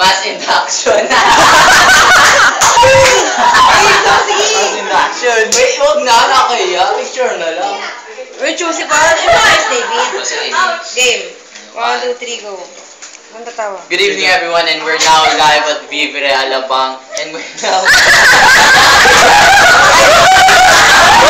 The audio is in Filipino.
Mass induction. Mass induction. Wait, huwag na. Nakakaya. Picture na lang. We're choosing para si Mars, David. Game. One, two, three, go. Ang tatawa. Good evening everyone and we're now live at Vivre Alabang and we're now